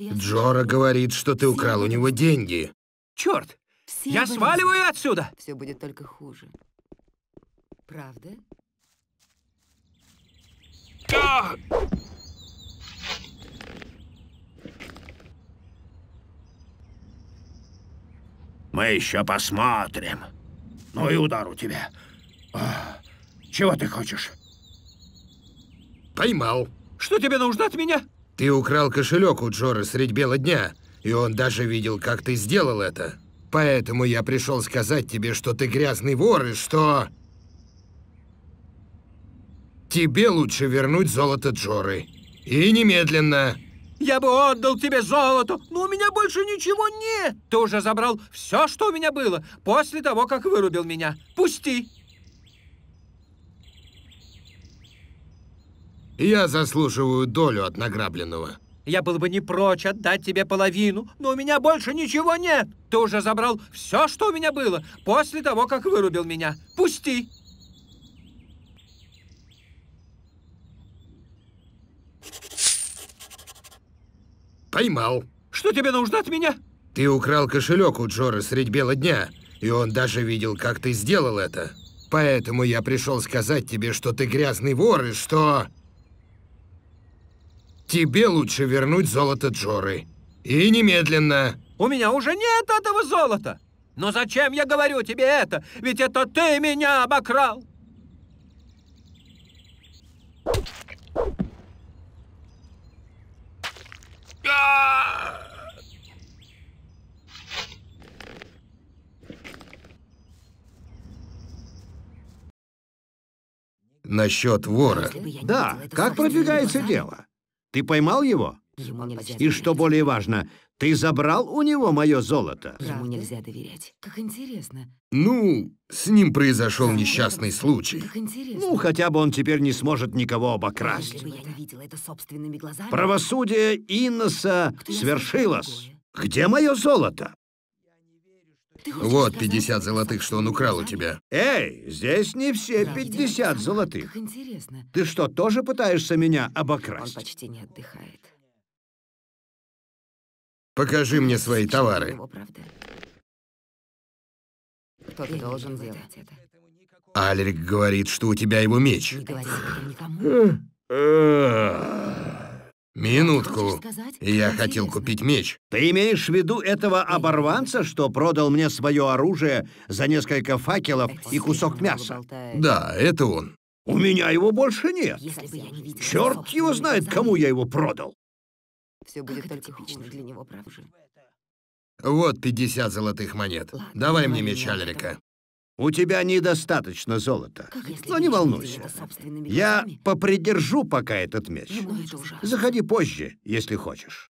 Джора говорит, что ты украл у него деньги. Черт! Я сваливаю отсюда! Все будет только хуже. Правда? А! Мы еще посмотрим. Ну и удар у тебя. А, чего ты хочешь? Поймал. Что тебе нужно от меня? Ты украл кошелек у Джора средь бела дня, и он даже видел, как ты сделал это. Поэтому я пришел сказать тебе, что ты грязный вор и что... Тебе лучше вернуть золото Джоры. И немедленно. Я бы отдал тебе золото, но у меня больше ничего нет. Ты уже забрал все, что у меня было, после того, как вырубил меня. Пусти. Я заслуживаю долю от награбленного. Я был бы не прочь отдать тебе половину, но у меня больше ничего нет. Ты уже забрал все, что у меня было, после того, как вырубил меня. Пусти. Поймал. Что тебе нужно от меня? Ты украл кошелек у Джора средь бела дня, и он даже видел, как ты сделал это. Поэтому я пришел сказать тебе, что ты грязный вор и что... Тебе лучше вернуть золото Джоры. И немедленно. У меня уже нет этого золота. Но зачем я говорю тебе это? Ведь это ты меня обокрал. Насчет вора. Да, как продвигается дело? Ты поймал его? Ему нельзя И что более важно, ты забрал у него мое золото? Ему нельзя доверять. Как интересно. Ну, с ним произошел несчастный случай. Как интересно. Ну, хотя бы он теперь не сможет никого обокрасть. Если бы я не видела это собственными глазами... Правосудие Инноса свершилось. Где мое золото? Вот сказать, 50 что золотых, что он украл у тебя. Эй, здесь не все Я видела 50 это сама. золотых. Интересно. Ты что, тоже пытаешься меня Он обокрасть? почти не отдыхает. Покажи мне свои товары. Кто-то должен делать это. Алерик говорит, что у тебя его меч. Не говори никому. Минутку. Я хотел купить меч. Ты имеешь в виду этого оборванца, что продал мне свое оружие за несколько факелов и кусок мяса? Да, это он. У меня его больше нет. Черт его знает, кому я его продал. Все будет только типично для него, правда же? Вот 50 золотых монет. Ладно, Давай мне меч Алерика. У тебя недостаточно золота. Как Но бы не волнуйся. Я попридержу пока этот меч. Ну, это. Заходи позже, если хочешь.